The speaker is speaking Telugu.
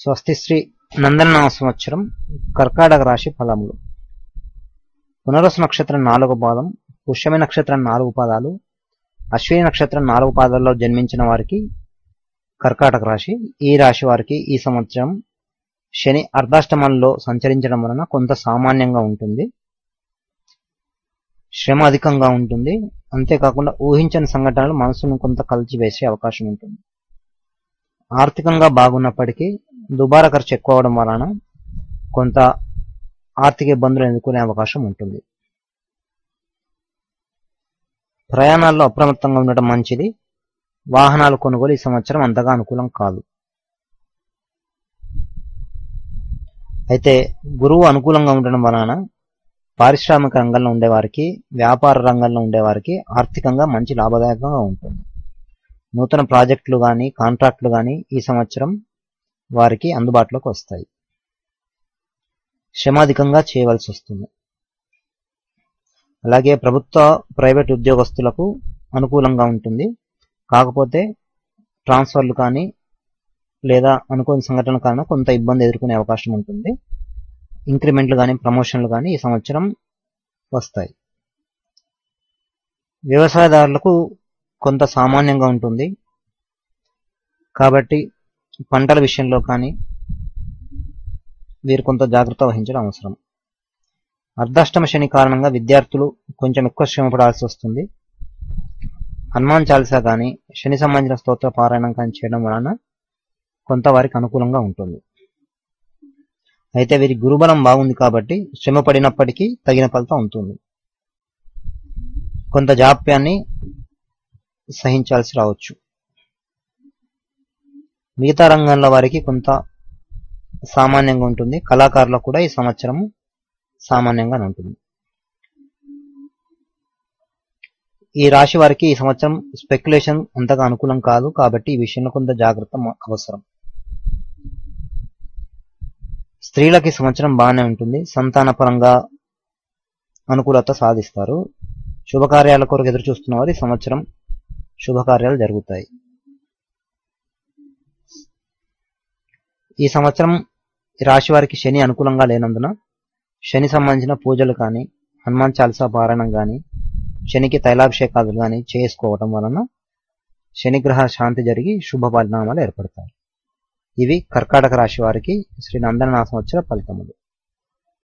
స్వస్తి శ్రీ నందన సంవత్సరం కర్కాటక రాశి ఫలములు. పునరసు నక్షత్రం నాలుగు పాదం పుష్యమి నక్షత్రం నాలుగు పాదాలు అశ్విని నక్షత్రం నాలుగు పాదాల్లో జన్మించిన వారికి కర్కాటక రాశి. ఈ రాశి వారికి ఈ సంవత్సరం శని అర్ధాష్టమంలో సంచరించడం వలన కొంత సామాన్యంగా ఉంటుంది. శ్రమ అధికంగా ఉంటుంది. అంతేకాకుండా ఊహించని సంఘటనలు మనసును కొంత కలిచివేసే అవకాశం ఉంటుంది. ఆర్థికంగా బాగున్నప్పటికీ దుబారా ఖర్చు ఎక్కువ అవడం వలన కొంత ఆర్థిక ఇబ్బందులు ఎదుర్కొనే అవకాశం ఉంటుంది. ప్రయాణాల్లో అప్రమత్తంగా ఉండటం మంచిది. వాహనాలు కొనుగోలు ఈ సంవత్సరం అంతగా అనుకూలం కాదు. అయితే గురువు అనుకూలంగా ఉండడం వలన పారిశ్రామిక రంగంలో ఉండేవారికి వ్యాపార రంగంలో ఉండేవారికి ఆర్థికంగా మంచి లాభదాయకంగా ఉంటుంది. నూతన ప్రాజెక్టులు కానీ కాంట్రాక్టులు కానీ ఈ సంవత్సరం వారికి అందుబాటులోకి వస్తాయి. శ్రమాధికంగా చేయవలసి వస్తుంది. అలాగే ప్రభుత్వ ప్రైవేట్ ఉద్యోగస్తులకు అనుకూలంగా ఉంటుంది. కాకపోతే ట్రాన్స్ఫర్లు కానీ లేదా అనుకోని సంఘటనల కారణం కొంత ఇబ్బంది ఎదుర్కొనే అవకాశం ఉంటుంది. ఇంక్రిమెంట్లు కానీ ప్రమోషన్లు కానీ ఈ సంవత్సరం వస్తాయి. వ్యవసాయదారులకు కొంత సామాన్యంగా ఉంటుంది. కాబట్టి పంటల విషయంలో కానీ వీరు కొంత జాగ్రత్త వహించడం అవసరం. అర్ధాష్టమ శని కారణంగా విద్యార్థులు కొంచెం ఎక్కువ శ్రమ పడాల్సి వస్తుంది. హనుమాన్ చాలిసా కానీ శని సంబంధించిన స్తోత్ర పారాయణం కానీ చేయడం వలన కొంత వారికి అనుకూలంగా ఉంటుంది. అయితే వీరి గురుబలం బాగుంది కాబట్టి శ్రమ పడినప్పటికీ తగిన ఫలితం ఉంటుంది. కొంత జాప్యాన్ని సహించాల్సి రావచ్చు. మిగతా రంగంలో వారికి కొంత సామాన్యంగా ఉంటుంది. కళాకారులకు కూడా ఈ సంవత్సరం సామాన్యంగా ఉంటుంది. ఈ రాశి వారికి ఈ సంవత్సరం స్పెక్యులేషన్ అంతగా అనుకూలం కాదు కాబట్టి ఈ విషయంలో కొంత జాగ్రత్త అవసరం. స్త్రీలకు ఈ సంవత్సరం బాగానే ఉంటుంది. సంతాన పరంగా అనుకూలత సాధిస్తారు. శుభకార్యాల కొరకు ఎదురు చూస్తున్న వారు ఈ సంవత్సరం శుభకార్యాలు జరుగుతాయి. ఈ సంవత్సరం రాశి వారికి శని అనుకూలంగా లేనందున శని సంబంధించిన పూజలు కానీ హనుమాన్ చాలీసా పారాయణం కానీ శనికి తైలాభిషేకాలు కానీ చేసుకోవటం వలన శనిగ్రహ శాంతి జరిగి శుభ పరిణామాలు ఏర్పడతాయి. ఇవి కర్కాటక రాశి వారికి శ్రీ నందన సంవత్సర ఫలితములు.